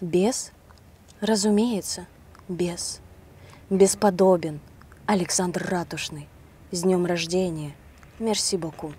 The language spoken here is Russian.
Без? Разумеется, без. Бесподобен Александр Ратушный. С днем рождения. Мерси Баку.